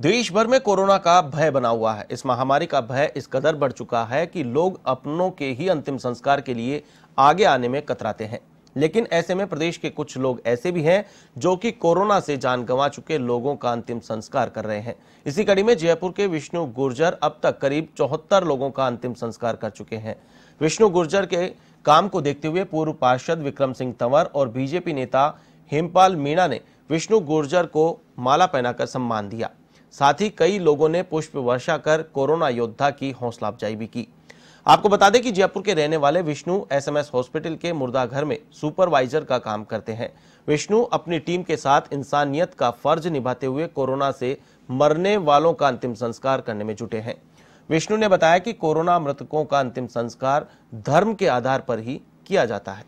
देश भर में कोरोना का भय बना हुआ है। इस महामारी का भय इस कदर बढ़ चुका है कि लोग अपनों के ही अंतिम संस्कार के लिए आगे आने में कतराते हैं। लेकिन ऐसे में प्रदेश के कुछ लोग ऐसे भी हैं जो कि कोरोना से जान गंवा चुके लोगों का अंतिम संस्कार कर रहे हैं। इसी कड़ी में जयपुर के विष्णु गुर्जर अब तक करीब चौहत्तर लोगों का अंतिम संस्कार कर चुके हैं। विष्णु गुर्जर के काम को देखते हुए पूर्व पार्षद विक्रम सिंह तंवर और बीजेपी नेता हेमपाल मीणा ने विष्णु गुर्जर को माला पहनाकर सम्मान दिया। साथ ही कई लोगों ने पुष्प वर्षा कर कोरोना योद्धा की हौसला अफजाई भी की। आपको बता दें कि जयपुर के रहने वाले विष्णु एसएमएस हॉस्पिटल के मुर्दा घर में सुपरवाइजर का काम करते हैं। विष्णु अपनी टीम के साथ इंसानियत का फ़र्ज़ निभाते हुए कोरोना से मरने वालों का अंतिम संस्कार करने में जुटे हैं। विष्णु ने बताया कि कोरोना मृतकों का अंतिम संस्कार धर्म के आधार पर ही किया जाता है।